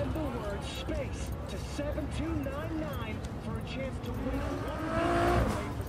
Send the word SPACE to 7299 for a chance to win.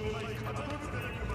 ちゃんとつてないから。